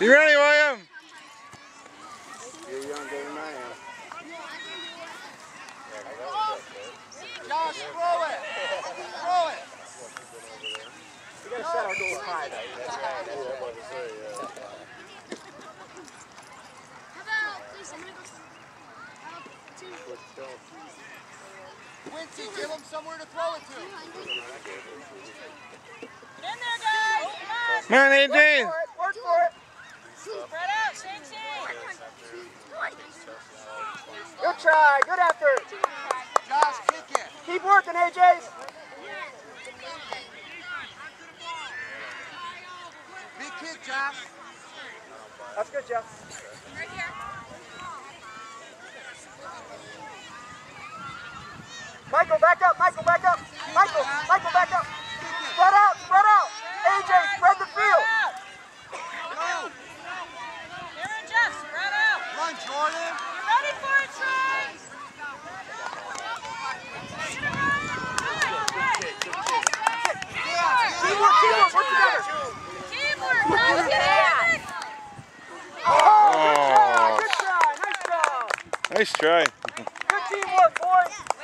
You ready, William? You're younger than I am. Josh, throw it. Throw it. We gotta set our goals high though. How about this? I'm gonna go. Two. Quincy, give him somewhere to throw it to. Get in there, guys! Come on! Come on, Adrian. Work for it. Spread out, shake, shake! Good try. Good effort. Josh, kick it. Keep working, AJ's. Big kick, Josh. That's good, Jeff. Right here. Michael, back up. Michael, back up. Michael, Michael, back up. Spread out. AJ, spread the field. Go. Aaron, Jeff, spread out! Run, Jordan. You ready for it, Troy? Teamwork, teamwork. Work together. Teamwork, guys, get in! Oh, good try. Good try. Nice job. Nice try. Good teamwork, boys.